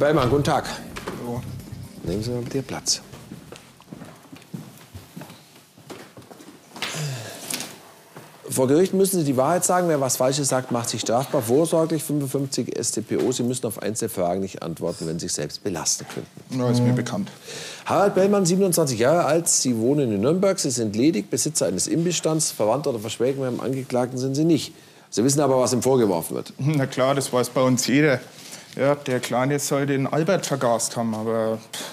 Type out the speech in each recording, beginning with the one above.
Bellmann, guten Tag. Nehmen Sie mal bitte Platz. Vor Gericht müssen Sie die Wahrheit sagen. Wer was Falsches sagt, macht sich strafbar. Vorsorglich 55 StPO. Sie müssen auf einzelne Fragen nicht antworten, wenn Sie sich selbst belasten könnten. Ja, ist mir bekannt. Harald Bellmann, 27 Jahre alt. Sie wohnen in Nürnberg. Sie sind ledig, Besitzer eines Imbissstands. Verwandter oder Verschwäger mit dem Angeklagten sind Sie nicht. Sie wissen aber, was ihm vorgeworfen wird. Na klar, das weiß bei uns jeder. Ja, der Kleine soll den Albert vergast haben, aber pff,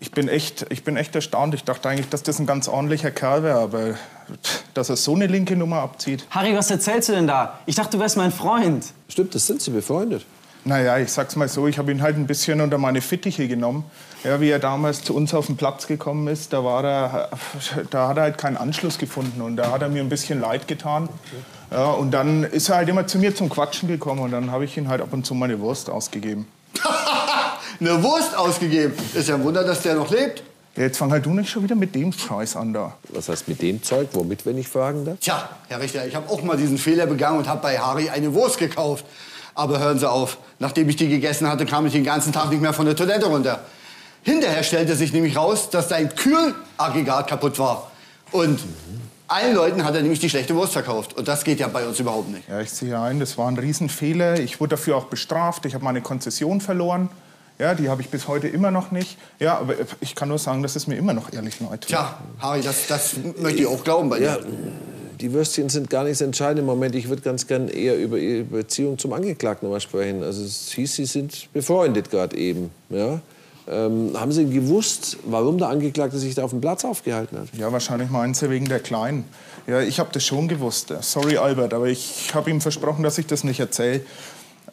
ich bin echt, ich bin echt erstaunt. Ich dachte eigentlich, dass das ein ganz ordentlicher Kerl wäre, aber pff, dass er so eine linke Nummer abzieht. Harry, was erzählst du denn da? Ich dachte, du wärst mein Freund. Stimmt, das sind Sie befreundet. Naja, ich sag's mal so, ich habe ihn halt ein bisschen unter meine Fittiche genommen. Ja, wie er damals zu uns auf den Platz gekommen ist, da, war er, da hat er halt keinen Anschluss gefunden und da hat er mir ein bisschen leid getan. Ja, und dann ist er halt immer zu mir zum Quatschen gekommen und dann habe ich ihm halt ab und zu meine Wurst ausgegeben. Eine Wurst ausgegeben. Ist ja ein Wunder, dass der noch lebt. Ja, jetzt fang halt du nicht schon wieder mit dem Scheiß an da. Was heißt mit dem Zeug? Womit, wenn ich fragen darf? Tja, Herr Richter, ich habe auch mal diesen Fehler begangen und habe bei Harry eine Wurst gekauft. Aber hören Sie auf, nachdem ich die gegessen hatte, kam ich den ganzen Tag nicht mehr von der Toilette runter. Hinterher stellte sich nämlich raus, dass sein Kühlaggregat kaputt war. Und allen Leuten hat er nämlich die schlechte Wurst verkauft. Und das geht ja bei uns überhaupt nicht. Ja, ich sehe ein, das war ein Riesenfehler. Ich wurde dafür auch bestraft. Ich habe meine Konzession verloren. Ja, die habe ich bis heute immer noch nicht. Ja, aber ich kann nur sagen, dass es mir immer noch ehrlich leid tut. Tja, Harry, das, das möchte ich auch glauben bei dir. Ja, die Würstchen sind gar nicht das Entscheidende im Moment. Ich würde ganz gern eher über Ihre Beziehung zum Angeklagten mal sprechen. Also es hieß, Sie sind befreundet gerade eben. Ja? Ähm, haben Sie gewusst, warum der Angeklagte sich da auf dem Platz aufgehalten hat? Ja, wahrscheinlich meinen Sie wegen der Kleinen. Ja, ich habe das schon gewusst. Sorry, Albert, aber ich habe ihm versprochen, dass ich das nicht erzähle.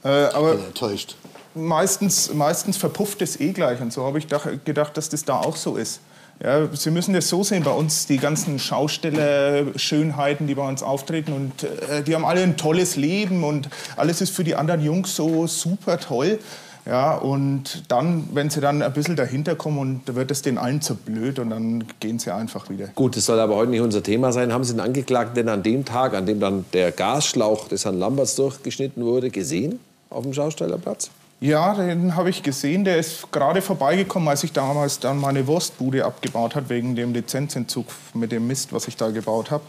Äh, aber Ich bin enttäuscht. meistens, meistens verpufft es eh gleich. Und so habe ich dach- gedacht, dass das da auch so ist. Ja, Sie müssen das so sehen, bei uns die ganzen Schausteller-Schönheiten, die bei uns auftreten, und äh, die haben alle ein tolles Leben und alles ist für die anderen Jungs so super toll. Ja, und dann, wenn sie dann ein bisschen dahinter kommen, und wird es den allen zu blöd und dann gehen sie einfach wieder. Gut, das soll aber heute nicht unser Thema sein. Haben Sie den Angeklagten denn an dem Tag, an dem dann der Gasschlauch des Herrn Lamberts durchgeschnitten wurde, gesehen auf dem Schaustellerplatz? Ja, den habe ich gesehen. Der ist gerade vorbeigekommen, als ich damals dann meine Wurstbude abgebaut habe, wegen dem Lizenzentzug mit dem Mist, was ich da gebaut habe.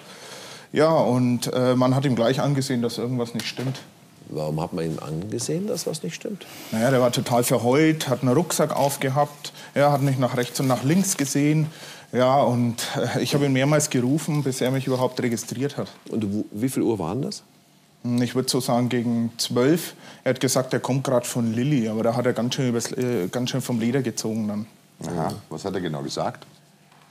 Ja, und äh, man hat ihm gleich angesehen, dass irgendwas nicht stimmt. Warum hat man ihm angesehen, dass was nicht stimmt? Naja, der war total verheult, hat einen Rucksack aufgehabt, er hat nicht nach rechts und nach links gesehen. Ja, und äh, ich habe ihn mehrmals gerufen, bis er mich überhaupt registriert hat. Und wie viel Uhr waren das? Hm, Ich würde so sagen gegen zwölf. Er hat gesagt, er kommt gerade von Lilly, aber da hat er ganz schön, übers, äh, ganz schön vom Leder gezogen dann. Aha. Was hat er genau gesagt?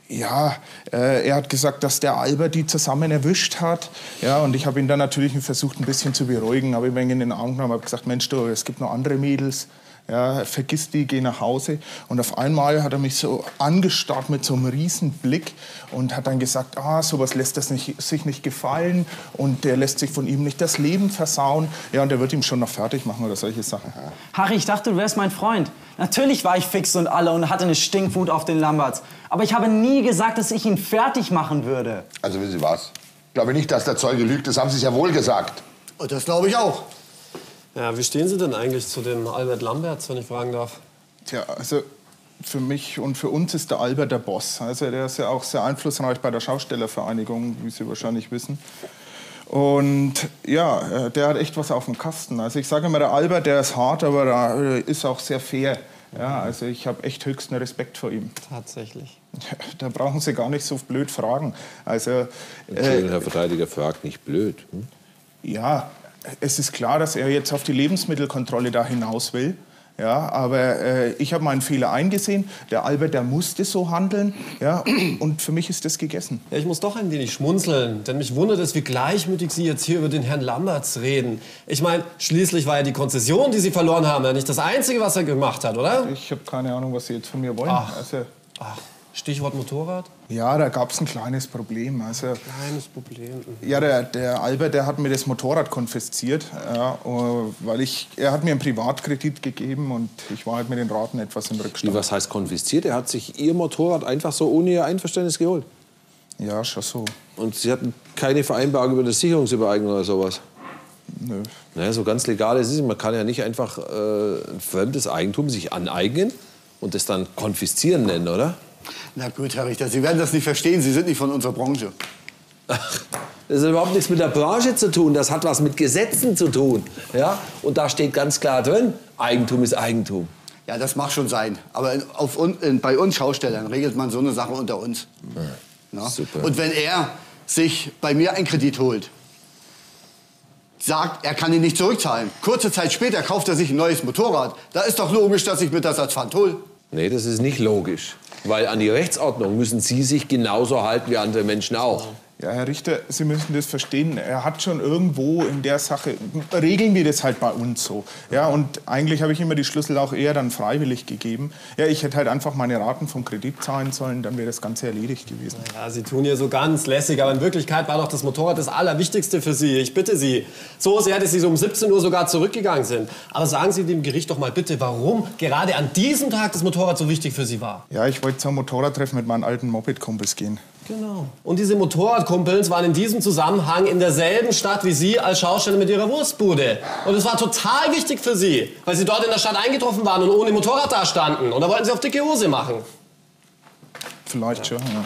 Ja, äh, er hat gesagt, dass der Albert die zusammen erwischt hat. Ja, und ich habe ihn dann natürlich versucht, ein bisschen zu beruhigen. Habe ihm in den Augen genommen, habe gesagt, Mensch, du, es gibt noch andere Mädels. Ja, vergiss die, geh nach Hause. Und auf einmal hat er mich so angestarrt mit so einem riesen Blick und hat dann gesagt, ah, sowas lässt das nicht, sich nicht gefallen und der lässt sich von ihm nicht das Leben versauen. Ja, und der wird ihm schon noch fertig machen oder solche Sachen. Harry, ich dachte, du wärst mein Freund. Natürlich war ich fix und alle und hatte eine Stinkwut auf den Lamberts. Aber ich habe nie gesagt, dass ich ihn fertig machen würde. Also wissen Sie was? Ich glaube nicht, dass der Zeuge lügt. Das haben Sie ja wohl gesagt. Und das glaube ich auch. Ja, wie stehen Sie denn eigentlich zu dem Albert Lamberts, wenn ich fragen darf? Tja, also für mich und für uns ist der Albert der Boss. Also der ist ja auch sehr einflussreich bei der Schaustellervereinigung, wie Sie wahrscheinlich wissen. Und ja, äh, der hat echt was auf dem Kasten. Also ich sage immer, der Albert, der ist hart, aber der ist auch sehr fair. Ja, also ich habe echt höchsten Respekt vor ihm. Tatsächlich. Da brauchen Sie gar nicht so blöd fragen. Also Entschuldigung, äh, Herr Verteidiger fragt nicht blöd. Hm? ja, es ist klar, dass er jetzt auf die Lebensmittelkontrolle da hinaus will. Ja, aber äh, ich habe meinen Fehler eingesehen. Der Albert, der musste so handeln. Ja, und für mich ist das gegessen. Ja, ich muss doch ein wenig schmunzeln, denn mich wundert es, wie gleichmütig Sie jetzt hier über den Herrn Lamberts reden. Ich meine, schließlich war ja die Konzession, die Sie verloren haben, ja nicht das Einzige, was er gemacht hat, oder? Ich habe keine Ahnung, was Sie jetzt von mir wollen. Ach. Also, Ach, Stichwort Motorrad? ja, da gab es ein kleines Problem. Also, Kleines Problem. ja, der, der Albert, der hat mir das Motorrad konfisziert, ja, äh, weil ich, er hat mir einen Privatkredit gegeben und ich war halt mit den Raten etwas im Wie, Rückstand. was heißt konfisziert? Er hat sich Ihr Motorrad einfach so ohne Ihr Einverständnis geholt. Ja, schon so. Und Sie hatten keine Vereinbarung über das Sicherungsübereignung oder sowas. Nö. Naja, so ganz legal ist es. Man kann ja nicht einfach äh, ein fremdes Eigentum sich aneignen und das dann konfiszieren nennen, oder? Na gut, Herr Richter, Sie werden das nicht verstehen. Sie sind nicht von unserer Branche. Das hat überhaupt nichts mit der Branche zu tun. Das hat was mit Gesetzen zu tun. Ja? Und da steht ganz klar drin, Eigentum ist Eigentum. Ja, das mag schon sein. Aber in, auf, in, bei uns Schaustellern regelt man so eine Sache unter uns. Na? Super. Und wenn er sich bei mir einen Kredit holt, sagt, er kann ihn nicht zurückzahlen, kurze Zeit später kauft er sich ein neues Motorrad, da ist doch logisch, dass ich mir das als Pfand hole. Nee, das ist nicht logisch. Weil an die Rechtsordnung müssen Sie sich genauso halten wie andere Menschen auch. Ja, Herr Richter, Sie müssen das verstehen. Er hat schon irgendwo in der Sache, regeln wir das halt bei uns so. Ja, und eigentlich habe ich immer die Schlüssel auch eher dann freiwillig gegeben. Ja, ich hätte halt einfach meine Raten vom Kredit zahlen sollen, dann wäre das Ganze erledigt gewesen. Ja, Sie tun hier so ganz lässig, aber in Wirklichkeit war doch das Motorrad das Allerwichtigste für Sie. Ich bitte Sie. So sehr, dass Sie so um 17 Uhr sogar zurückgegangen sind. Aber sagen Sie dem Gericht doch mal bitte, warum gerade an diesem Tag das Motorrad so wichtig für Sie war. Ja, ich wollte zum Motorradtreffen mit meinen alten Moped-Kumpels gehen. Genau. Und diese Motorradkumpels waren in diesem Zusammenhang in derselben Stadt wie Sie als Schausteller mit Ihrer Wurstbude. Und es war total wichtig für Sie, weil Sie dort in der Stadt eingetroffen waren und ohne Motorrad da standen. Und da wollten Sie auf dicke Hose machen. Vielleicht schon, ja.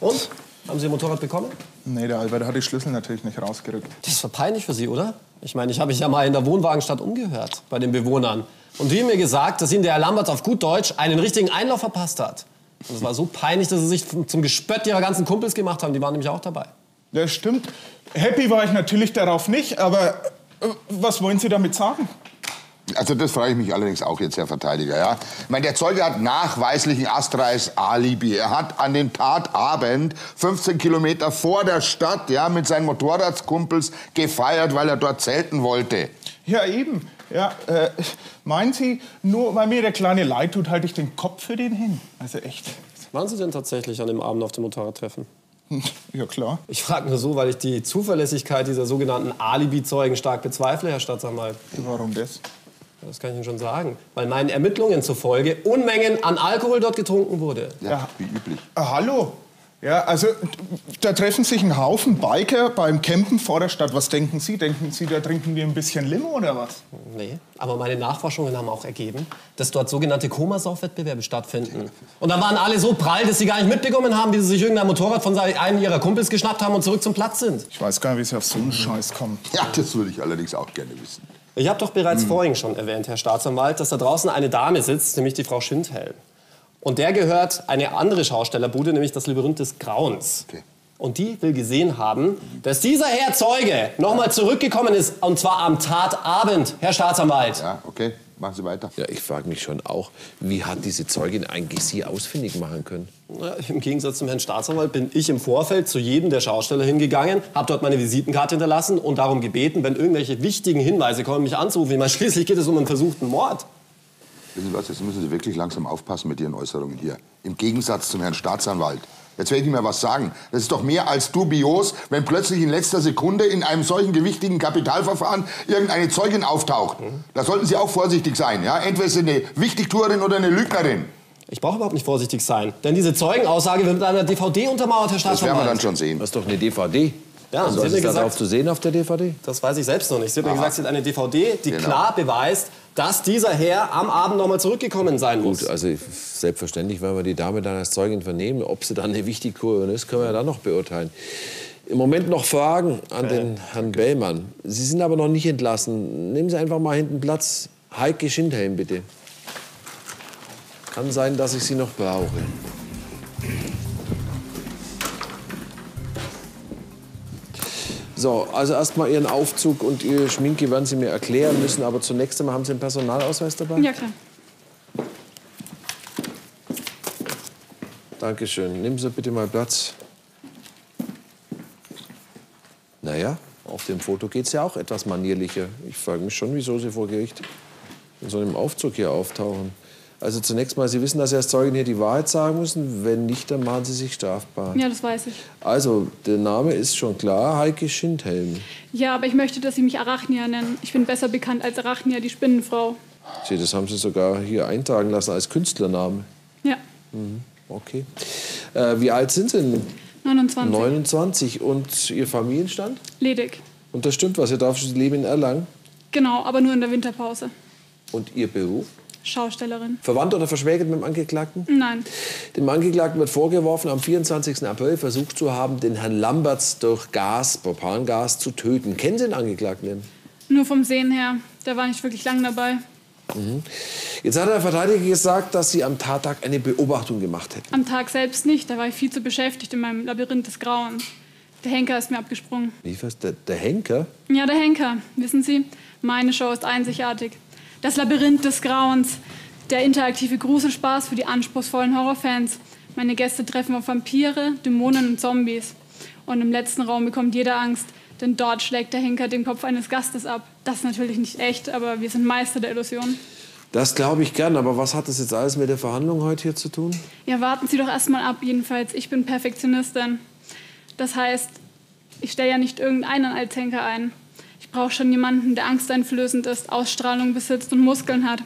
Und? Haben Sie Ihr Motorrad bekommen? Nee, der Albert hat die Schlüssel natürlich nicht rausgerückt. Das war peinlich für Sie, oder? Ich meine, ich habe mich ja mal in der Wohnwagenstadt umgehört bei den Bewohnern. Und die haben mir gesagt, dass Ihnen der Herr Lamberts auf gut Deutsch einen richtigen Einlauf verpasst hat. Und es war so peinlich, dass Sie sich zum Gespött Ihrer ganzen Kumpels gemacht haben. Die waren nämlich auch dabei. Ja, stimmt. Happy war ich natürlich darauf nicht, aber äh, was wollen Sie damit sagen? Also das frage ich mich allerdings auch jetzt, Herr Verteidiger. Ja? Ich meine, der Zeuge hat nachweislich ein astreis Alibi. Er hat an dem Tatabend 15 Kilometer vor der Stadt ja, mit seinen Motorradskumpels gefeiert, weil er dort zelten wollte. Ja, eben. Ja, äh, meinen Sie, nur weil mir der kleine leid tut, halte ich den Kopf für den hin? Also echt. Waren Sie denn tatsächlich an dem Abend auf dem Motorradtreffen? Ja, klar. Ich frage nur so, weil ich die Zuverlässigkeit dieser sogenannten Alibi-Zeugen stark bezweifle, Herr Staatsanwalt. Warum das? Das kann ich Ihnen schon sagen. Weil meinen Ermittlungen zufolge Unmengen an Alkohol dort getrunken wurde. Ja, Ja. wie üblich. Ah, hallo? Ja, also da treffen sich ein Haufen Biker beim Campen vor der Stadt. Was denken Sie? Denken Sie, da trinken wir ein bisschen Limo oder was? Nee, aber meine Nachforschungen haben auch ergeben, dass dort sogenannte Komasaufwettbewerbe stattfinden. Und da waren alle so prall, dass sie gar nicht mitbekommen haben, wie sie sich irgendein Motorrad von einem ihrer Kumpels geschnappt haben und zurück zum Platz sind. Ich weiß gar nicht, wie Sie auf so einen Scheiß kommen. Ja, das würde ich allerdings auch gerne wissen. Ich habe doch bereits vorhin schon erwähnt, Herr Staatsanwalt, dass da draußen eine Dame sitzt, nämlich die Frau Schindhell. Und der gehört eine andere Schaustellerbude, nämlich das Labyrinth des Grauens. Okay. Und die will gesehen haben, dass dieser Herr Zeuge nochmal zurückgekommen ist, und zwar am Tatabend, Herr Staatsanwalt. Ja, okay, machen Sie weiter. Ja, ich frage mich schon auch, wie hat diese Zeugin eigentlich Sie ausfindig machen können? Ja, Im Gegensatz zum Herrn Staatsanwalt bin ich im Vorfeld zu jedem der Schausteller hingegangen, habe dort meine Visitenkarte hinterlassen und darum gebeten, wenn irgendwelche wichtigen Hinweise kommen, mich anzurufen. Ich meine, schließlich geht es um einen versuchten Mord. Wissen Sie was, jetzt müssen Sie wirklich langsam aufpassen mit Ihren Äußerungen hier. Im Gegensatz zum Herrn Staatsanwalt. Jetzt werde ich nicht mehr was sagen. Das ist doch mehr als dubios, wenn plötzlich in letzter Sekunde in einem solchen gewichtigen Kapitalverfahren irgendeine Zeugin auftaucht. Da sollten Sie auch vorsichtig sein. Ja? Entweder ist sie eine Wichtigtuerin oder eine Lügnerin. Ich brauche überhaupt nicht vorsichtig sein, denn diese Zeugenaussage wird mit einer DVD untermauert, Herr Das werden wir Staatsanwalt. dann schon sehen. Das ist doch eine DVD. Ja, haben mir ist gesagt- drauf zu sehen auf der DVD? Das weiß ich selbst noch nicht. Sie hat mir gesagt, sie hat eine DVD, die Genau. klar beweist, dass dieser Herr am Abend noch mal zurückgekommen sein muss. Gut, also selbstverständlich werden wir die Dame dann als Zeugin vernehmen. Ob sie dann eine Wichtigtuerin ist, können wir ja dann noch beurteilen. Im Moment noch Fragen an den Herrn Bellmann. Sie sind aber noch nicht entlassen. Nehmen Sie einfach mal hinten Platz. Heike Schindhelm, bitte. Kann sein, dass ich Sie noch brauche. So, also erstmal Ihren Aufzug und Ihre Schminke werden Sie mir erklären müssen. Aber zunächst einmal haben Sie einen Personalausweis dabei? Ja, klar. Dankeschön. Nehmen Sie bitte mal Platz. Naja, auf dem Foto geht es ja auch etwas manierlicher. Ich frage mich schon, wieso Sie vor Gericht in so einem Aufzug hier auftauchen. Also zunächst mal, Sie wissen, dass Sie als Zeugin hier die Wahrheit sagen müssen. Wenn nicht, dann machen Sie sich strafbar. Ja, das weiß ich. Also, der Name ist schon klar, Heike Schindhelm. Ja, aber ich möchte, dass Sie mich Arachnia nennen. Ich bin besser bekannt als Arachnia, die Spinnenfrau. Sie, das haben Sie sogar hier eintragen lassen als Künstlername. Ja, Okay. Äh, wie alt sind Sie denn? 29. 29. Und Ihr Familienstand? Ledig. Und das stimmt was, ihr darf Leben in Erlangen. Genau, aber nur in der Winterpause. Und Ihr Beruf? Schaustellerin. Verwandt oder verschwägert mit dem Angeklagten? Nein. Dem Angeklagten wird vorgeworfen, am 24. April versucht zu haben, den Herrn Lamberts durch Gas, Propangas, zu töten. Kennen Sie den Angeklagten denn? Nur vom Sehen her. Der war nicht wirklich lang dabei. Jetzt hat der Verteidiger gesagt, dass Sie am Tattag eine Beobachtung gemacht hätten. Am Tag selbst nicht. Da war ich viel zu beschäftigt in meinem Labyrinth des Grauens. Der Henker ist mir abgesprungen. Wie was? Der, der Henker? Ja, der Henker. Wissen Sie, meine Show ist einzigartig. Das Labyrinth des Grauens. Der interaktive Gruselspaß für die anspruchsvollen Horrorfans. Meine Gäste treffen auf Vampire, Dämonen und Zombies. Und im letzten Raum bekommt jeder Angst, denn dort schlägt der Henker den Kopf eines Gastes ab. Das ist natürlich nicht echt, aber wir sind Meister der Illusion. Das glaube ich gern, aber was hat das jetzt alles mit der Verhandlung heute hier zu tun? Ja, warten Sie doch erstmal ab, jedenfalls. Ich bin Perfektionistin. Das heißt, ich stelle ja nicht irgendeinen als Henker ein. Brauche schon jemanden, der angsteinflößend ist, Ausstrahlung besitzt und Muskeln hat.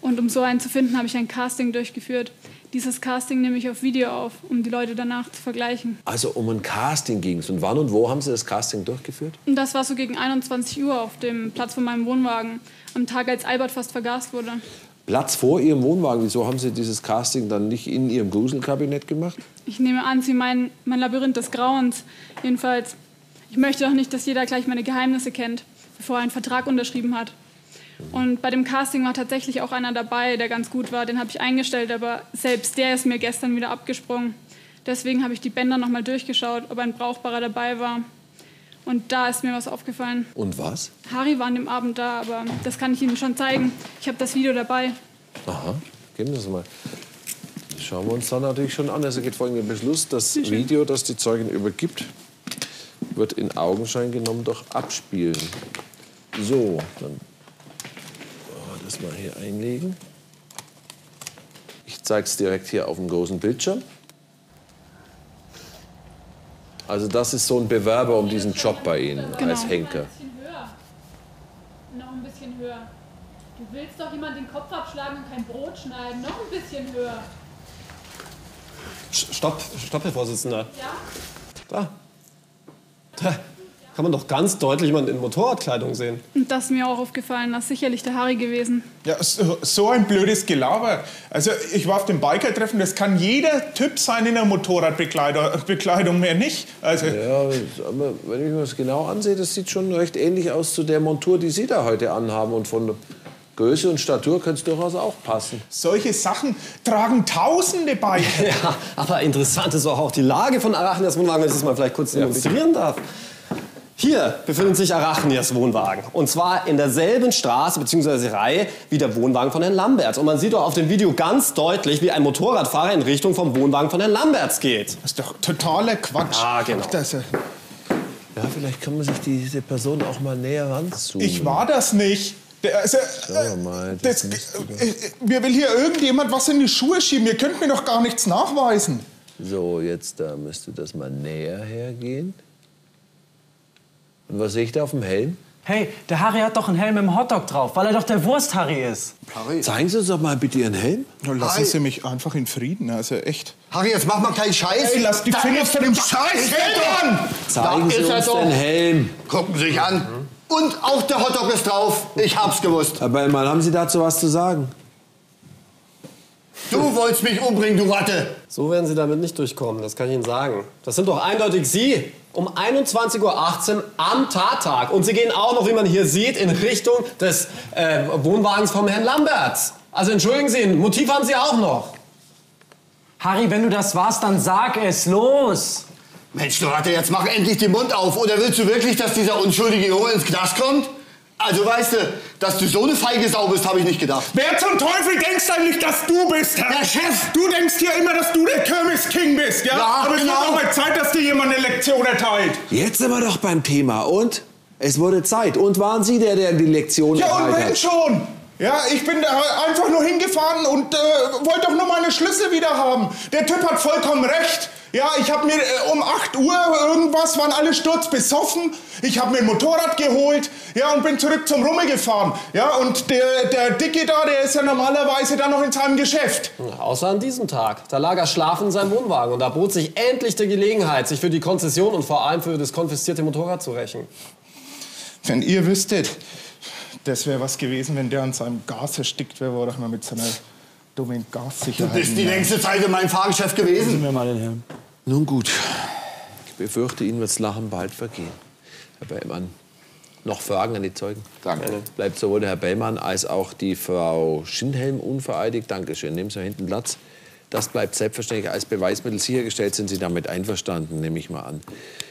Und um so einen zu finden, habe ich ein Casting durchgeführt. Dieses Casting nehme ich auf Video auf, um die Leute danach zu vergleichen. Also um ein Casting ging es. Und wann und wo haben Sie das Casting durchgeführt? Und das war so gegen 21 Uhr auf dem Platz von meinem Wohnwagen, am Tag, als Albert fast vergast wurde. Platz vor Ihrem Wohnwagen. Wieso haben Sie dieses Casting dann nicht in Ihrem Gruselkabinett gemacht? Ich nehme an, Sie meinen mein Labyrinth des Grauens. Jedenfalls, ich möchte doch nicht, dass jeder gleich meine Geheimnisse kennt, bevor er einen Vertrag unterschrieben hat. Und bei dem Casting war tatsächlich auch einer dabei, der ganz gut war. Den habe ich eingestellt, aber selbst der ist mir gestern wieder abgesprungen. Deswegen habe ich die Bänder nochmal durchgeschaut, ob ein Brauchbarer dabei war. Und da ist mir was aufgefallen. Und was? Harry war an dem Abend da, aber das kann ich Ihnen schon zeigen. Ich habe das Video dabei. Aha, geben Sie es mal. Schauen wir uns dann natürlich schon an. Es geht folgender Beschluss. Das Video, das die Zeugin übergibt, wird in Augenschein genommen durch Abspielen. So, dann oh, das mal hier einlegen. Ich zeige es direkt hier auf dem großen Bildschirm. Also das ist so ein Bewerber um diesen Job bei Ihnen als Henker. bisschen höher. Noch ein bisschen höher. Du willst doch jemand den Kopf abschlagen und kein Brot schneiden. Noch ein bisschen höher. Stopp, stopp, Herr Vorsitzender. Ja? Da. Da kann man doch ganz deutlich jemanden in Motorradkleidung sehen. Und das ist mir auch aufgefallen. Das ist sicherlich der Harry gewesen. Ja, so, so ein blödes Gelaber. Also ich war auf dem Biker-Treffen, das kann jeder Typ sein in der Motorradbekleidung, Bekleidung mehr nicht. Also Ja, aber wenn ich mir das genau ansehe, das sieht schon recht ähnlich aus zu der Montur, die Sie da heute anhaben. Und von Größe und Statur könnte es durchaus auch passen. solche Sachen tragen Tausende Biker. Ja, aber interessant ist auch, auch die Lage von Arachnias Wohnwagen, wenn ich das mal vielleicht kurz demonstrieren darf. Hier befindet sich Arachnias Wohnwagen. Und zwar in derselben Straße bzw. Reihe wie der Wohnwagen von Herrn Lamberts. Und man sieht doch auf dem Video ganz deutlich, wie ein Motorradfahrer in Richtung vom Wohnwagen von Herrn Lamberts geht. Das ist doch totaler Quatsch. Ah, genau. Das, Ja, vielleicht kann man sich diese Person auch mal näher ranzoomen. ich war das nicht. Der, also, mal, das das, äh, mir will hier irgendjemand was in die Schuhe schieben. Ihr könnt mir doch gar nichts nachweisen. So, jetzt da müsste das mal näher hergehen. Und was sehe ich da auf dem Helm? Hey, der Harry hat doch einen Helm mit dem Hotdog drauf, weil er doch der Wurst-Harry ist. Harry, Zeigen Sie uns doch mal bitte Ihren Helm. Lassen Hi. Sie mich einfach in Frieden. Also echt. Harry, jetzt mach mal keinen Scheiß. Ey, lass die Da Finger von dem da Scheiß ist Helm doch. an! Zeigen Da Sie ist uns doch. den Helm. Gucken Sie sich an. Und auch der Hotdog ist drauf. Ich hab's gewusst. Aber einmal, haben Sie dazu was zu sagen? Du wolltest mich umbringen, du Ratte. So werden Sie damit nicht durchkommen, das kann ich Ihnen sagen. Das sind doch eindeutig Sie. Um 21.18 Uhr am Tattag. Und Sie gehen auch noch, wie man hier sieht, in Richtung des äh, Wohnwagens vom Herrn Lamberts. Also entschuldigen Sie, ein Motiv haben Sie auch noch. Harry, wenn du das warst, dann sag es. Los! Mensch, du Ratte, jetzt mach endlich den Mund auf. Oder willst du wirklich, dass dieser unschuldige Junge ins Knast kommt? Also weißt du, dass du so eine feige Sau bist, habe ich nicht gedacht. Wer zum Teufel denkst eigentlich, dass du bist, Herr? Der Chef! Du denkst hier immer, dass du der Kirmes-King bist, ja? Ja, Aber es genau. wird auch mal Zeit, dass dir jemand eine Lektion erteilt. Jetzt sind wir doch beim Thema. Und? Es wurde Zeit. Und waren Sie der, der die Lektion Ja, und erteilt wenn hat? schon. Ja, ich bin da einfach nur hingefahren und äh, wollte doch nur meine Schlüssel wieder haben. Der Typ hat vollkommen recht. Ja, ich habe mir äh, um 8 Uhr irgendwas, waren alle sturzbesoffen. Ich habe mir ein Motorrad geholt, ja, und bin zurück zum Rummel gefahren. Ja, und der, der Dicke da, der ist ja normalerweise dann noch in seinem Geschäft. Außer an diesem Tag. Da lag er schlafend in seinem Wohnwagen. Und da bot sich endlich die Gelegenheit, sich für die Konzession und vor allem für das konfiszierte Motorrad zu rächen. Wenn ihr wüsstet, das wäre was gewesen, wenn der an seinem Gas erstickt wäre, doch mal mit seiner dummen Du Gassicherheit. bist die längste Zeit in meinem Fahrgeschäft gewesen. mir mal den Helm. Nun gut, ich befürchte, Ihnen wird das Lachen bald vergehen. Herr Bellmann, noch Fragen an die Zeugen? Danke. Bleibt sowohl der Herr Bellmann als auch die Frau Schindhelm unvereidigt. Dankeschön. Nehmen Sie hinten Platz. Das bleibt selbstverständlich als Beweismittel sichergestellt. Sind Sie damit einverstanden, nehme ich mal an.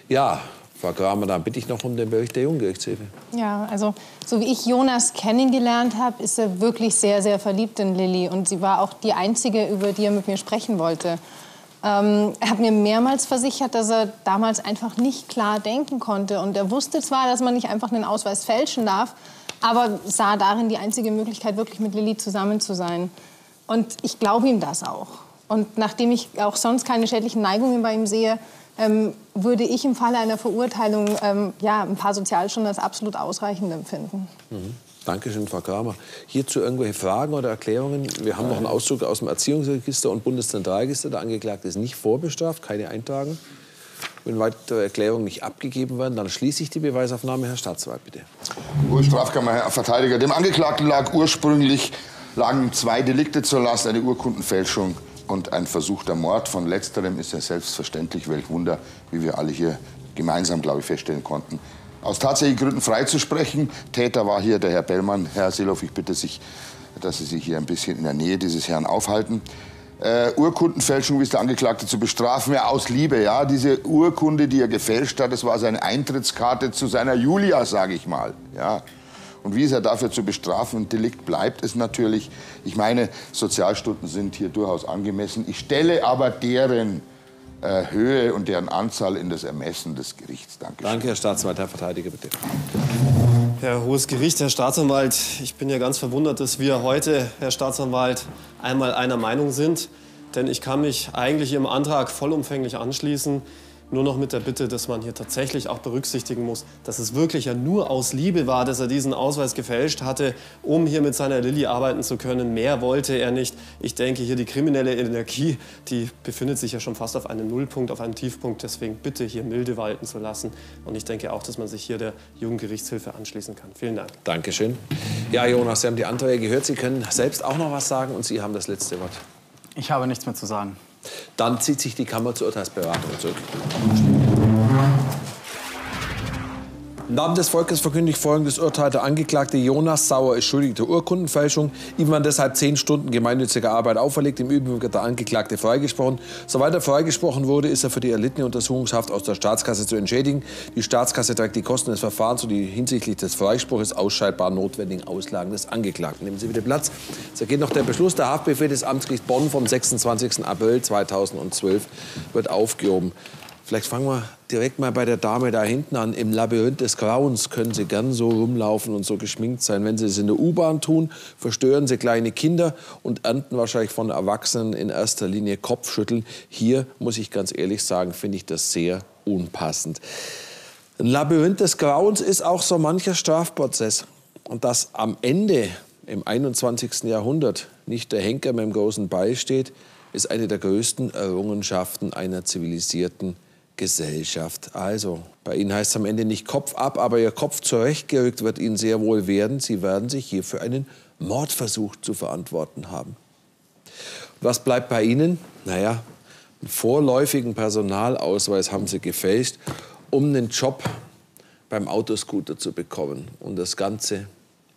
Ja, Frau Kramer, dann bitte ich noch um den Bericht der Jugendgerichtshilfe. Ja, also so wie ich Jonas kennengelernt habe, ist er wirklich sehr, sehr verliebt in Lilly. Und sie war auch die Einzige, über die er mit mir sprechen wollte. Ähm, er hat mir mehrmals versichert, dass er damals einfach nicht klar denken konnte. Und er wusste zwar, dass man nicht einfach einen Ausweis fälschen darf, aber sah darin die einzige Möglichkeit, wirklich mit Lilly zusammen zu sein. Und ich glaube ihm das auch. Und nachdem ich auch sonst keine schädlichen Neigungen bei ihm sehe, ähm, würde ich im Falle einer Verurteilung ähm, ja, ein paar Sozialstunden als absolut ausreichend empfinden. Dankeschön, Frau Kramer. Hierzu irgendwelche Fragen oder Erklärungen? Wir haben noch einen Auszug aus dem Erziehungsregister und Bundeszentralregister. Der Angeklagte ist nicht vorbestraft, keine Eintragung. Wenn weitere Erklärungen nicht abgegeben werden, dann schließe ich die Beweisaufnahme. Herr Staatsanwalt, bitte. Hohe Strafkammer, Herr Verteidiger. Dem Angeklagten lag ursprünglich lagen zwei Delikte zur Last, eine Urkundenfälschung und ein versuchter Mord. Von letzterem ist ja selbstverständlich, welch Wunder, wie wir alle hier gemeinsam, glaube ich, feststellen konnten, aus tatsächlichen Gründen freizusprechen. Täter war hier der Herr Bellmann. Herr Seeloff, ich bitte Sie, dass Sie sich hier ein bisschen in der Nähe dieses Herrn aufhalten. Äh, Urkundenfälschung, wie ist der Angeklagte zu bestrafen? Ja, aus Liebe, ja. Diese Urkunde, die er gefälscht hat, das war seine Eintrittskarte zu seiner Julia, sage ich mal. Ja. Und wie ist er dafür zu bestrafen? Ein Delikt bleibt es natürlich. Ich meine, Sozialstunden sind hier durchaus angemessen. Ich stelle aber deren äh, Höhe und deren Anzahl in das Ermessen des Gerichts. Danke. Danke, Herr Staatsanwalt. Herr Verteidiger, bitte. Herr Hohes Gericht, Herr Staatsanwalt, ich bin ja ganz verwundert, dass wir heute, Herr Staatsanwalt, einmal einer Meinung sind. Denn ich kann mich eigentlich Ihrem Antrag vollumfänglich anschließen. Nur noch mit der Bitte, dass man hier tatsächlich auch berücksichtigen muss, dass es wirklich ja nur aus Liebe war, dass er diesen Ausweis gefälscht hatte, um hier mit seiner Lilly arbeiten zu können. Mehr wollte er nicht. Ich denke, hier die kriminelle Energie, die befindet sich ja schon fast auf einem Nullpunkt, auf einem Tiefpunkt. Deswegen bitte hier milde walten zu lassen. Und ich denke auch, dass man sich hier der Jugendgerichtshilfe anschließen kann. Vielen Dank. Dankeschön. Ja, Jonas, Sie haben die Anträge gehört. Sie können selbst auch noch was sagen und Sie haben das letzte Wort. Ich habe nichts mehr zu sagen. Dann zieht sich die Kammer zur Urteilsberatung zurück. Im Namen des Volkes verkündigt folgendes Urteil. Der Angeklagte Jonas Sauer ist schuldig der Urkundenfälschung. Ihm waren deshalb zehn Stunden gemeinnützige Arbeit auferlegt. Im Übrigen wird der Angeklagte freigesprochen. Soweit er freigesprochen wurde, ist er für die erlittene Untersuchungshaft aus der Staatskasse zu entschädigen. Die Staatskasse trägt die Kosten des Verfahrens und die hinsichtlich des Freispruches ausscheidbar notwendigen Auslagen des Angeklagten. Nehmen Sie bitte Platz. Es ergeht noch der Beschluss. Der Haftbefehl des Amtsgerichts Bonn vom 26. April 2012 wird aufgehoben. Vielleicht fangen wir direkt mal bei der Dame da hinten an. Im Labyrinth des Grauens können Sie gern so rumlaufen und so geschminkt sein. Wenn Sie es in der U-Bahn tun, verstören Sie kleine Kinder und ernten wahrscheinlich von Erwachsenen in erster Linie Kopfschütteln. Hier, muss ich ganz ehrlich sagen, finde ich das sehr unpassend. Ein Labyrinth des Grauens ist auch so mancher Strafprozess. Und dass am Ende im 21. Jahrhundert nicht der Henker mit dem großen Beil steht, ist eine der größten Errungenschaften einer zivilisierten Gesellschaft. Also, bei Ihnen heißt es am Ende nicht Kopf ab, aber Ihr Kopf zurechtgerückt wird Ihnen sehr wohl werden. Sie werden sich hier für einen Mordversuch zu verantworten haben. Was bleibt bei Ihnen? Naja, einen vorläufigen Personalausweis haben Sie gefälscht, um einen Job beim Autoscooter zu bekommen. Und das Ganze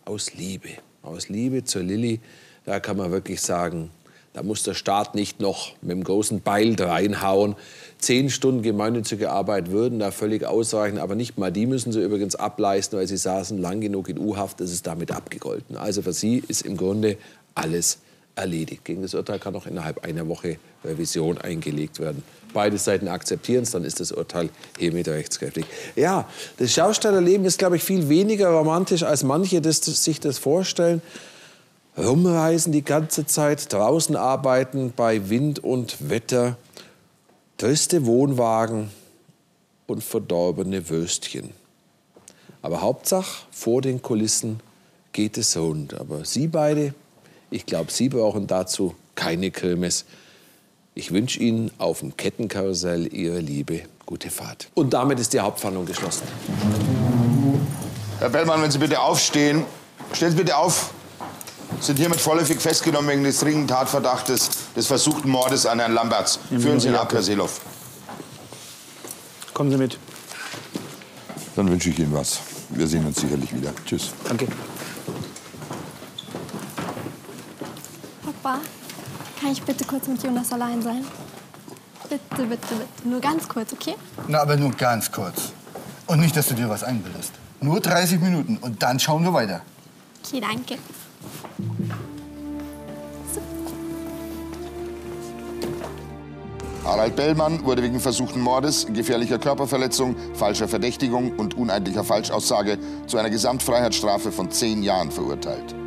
aus Liebe. Aus Liebe zur Lilly, da kann man wirklich sagen, da muss der Staat nicht noch mit dem großen Beil reinhauen. Zehn Stunden gemeinnützige Arbeit würden da völlig ausreichen, aber nicht mal die müssen sie übrigens ableisten, weil sie saßen lang genug in U-Haft, das ist damit abgegolten. Also für sie ist im Grunde alles erledigt. Gegen das Urteil kann noch innerhalb einer Woche Revision eingelegt werden. Beide Seiten akzeptieren es, dann ist das Urteil hiermit rechtskräftig. Ja, das Schaustellerleben ist, glaube ich, viel weniger romantisch, als manche das, sich das vorstellen. Rumreisen die ganze Zeit, draußen arbeiten bei Wind und Wetter, triste Wohnwagen und verdorbene Würstchen. Aber Hauptsache, vor den Kulissen geht es rund. Aber Sie beide, ich glaube, Sie brauchen dazu keine Kirmes. Ich wünsche Ihnen auf dem Kettenkarussell Ihrer Liebe gute Fahrt. Und damit ist die Hauptverhandlung geschlossen. Herr Bellmann, wenn Sie bitte aufstehen. Stellen Sie bitte auf. Sind hiermit vorläufig festgenommen wegen des dringenden Tatverdachtes des versuchten Mordes an Herrn Lamberts. Führen Sie ihn ab, Herr Seeloff. Kommen Sie mit. Dann wünsche ich Ihnen was. Wir sehen uns sicherlich wieder. Tschüss. Danke. Papa, kann ich bitte kurz mit Jonas allein sein? Bitte, bitte, bitte. Nur ganz kurz, okay? Na, aber nur ganz kurz. Und nicht, dass du dir was einbildest. Nur 30 Minuten und dann schauen wir weiter. Okay, danke. Harald Bellmann wurde wegen versuchten Mordes, gefährlicher Körperverletzung, falscher Verdächtigung und uneidlicher Falschaussage zu einer Gesamtfreiheitsstrafe von zehn Jahren verurteilt.